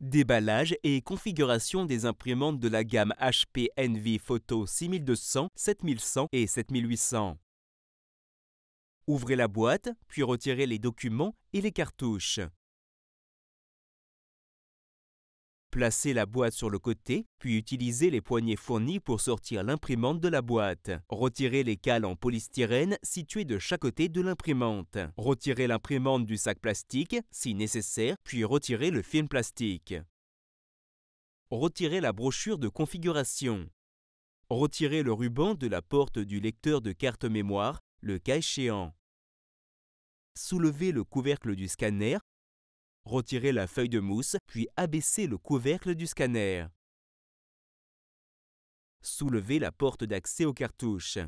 Déballage et configuration des imprimantes de la gamme HP Envy Photo 6200, 7100 et 7800. Ouvrez la boîte, puis retirez les documents et les cartouches. Placez la boîte sur le côté, puis utilisez les poignées fournies pour sortir l'imprimante de la boîte. Retirez les cales en polystyrène situées de chaque côté de l'imprimante. Retirez l'imprimante du sac plastique, si nécessaire, puis retirez le film plastique. Retirez la brochure de configuration. Retirez le ruban de la porte du lecteur de carte mémoire, le cas échéant. Soulevez le couvercle du scanner Retirez la feuille de mousse, puis abaissez le couvercle du scanner. Soulevez la porte d'accès aux cartouches.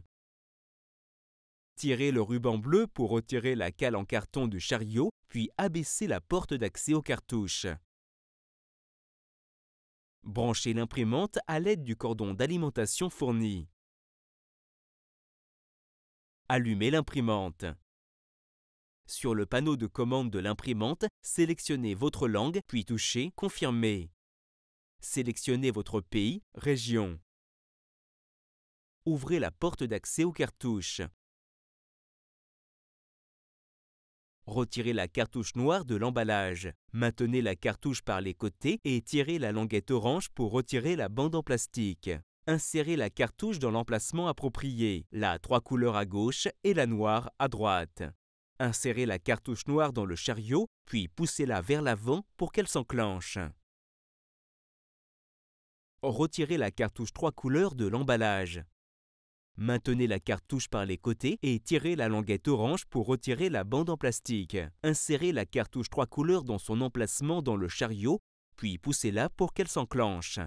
Tirez le ruban bleu pour retirer la cale en carton du chariot, puis abaissez la porte d'accès aux cartouches. Branchez l'imprimante à l'aide du cordon d'alimentation fourni. Allumez l'imprimante. Sur le panneau de commande de l'imprimante, sélectionnez votre langue, puis touchez Confirmer. Sélectionnez votre pays, région. Ouvrez la porte d'accès aux cartouches. Retirez la cartouche noire de l'emballage. Maintenez la cartouche par les côtés et tirez la languette orange pour retirer la bande en plastique. Insérez la cartouche dans l'emplacement approprié, la trois couleurs à gauche et la noire à droite. Insérez la cartouche noire dans le chariot, puis poussez-la vers l'avant pour qu'elle s'enclenche. Retirez la cartouche trois couleurs de l'emballage. Maintenez la cartouche par les côtés et tirez la languette orange pour retirer la bande en plastique. Insérez la cartouche trois couleurs dans son emplacement dans le chariot, puis poussez-la pour qu'elle s'enclenche.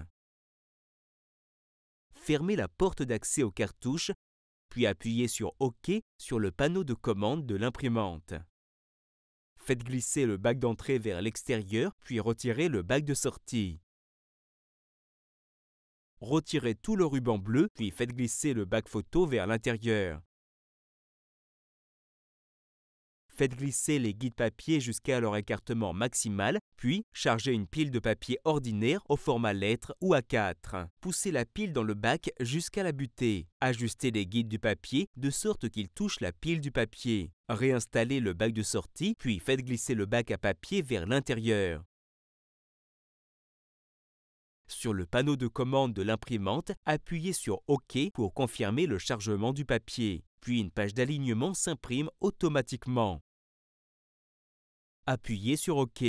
Fermez la porte d'accès aux cartouches puis appuyez sur OK sur le panneau de commande de l'imprimante. Faites glisser le bac d'entrée vers l'extérieur, puis retirez le bac de sortie. Retirez tout le ruban bleu, puis faites glisser le bac photo vers l'intérieur. Faites glisser les guides papier jusqu'à leur écartement maximal, puis chargez une pile de papier ordinaire au format lettre ou A4. Poussez la pile dans le bac jusqu'à la butée. Ajustez les guides du papier de sorte qu'ils touchent la pile du papier. Réinstallez le bac de sortie, puis faites glisser le bac à papier vers l'intérieur. Sur le panneau de commande de l'imprimante, appuyez sur OK pour confirmer le chargement du papier. Puis une page d'alignement s'imprime automatiquement. Appuyez sur OK.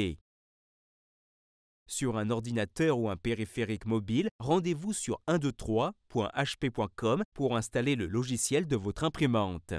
Sur un ordinateur ou un périphérique mobile, rendez-vous sur 123.hp.com pour installer le logiciel de votre imprimante.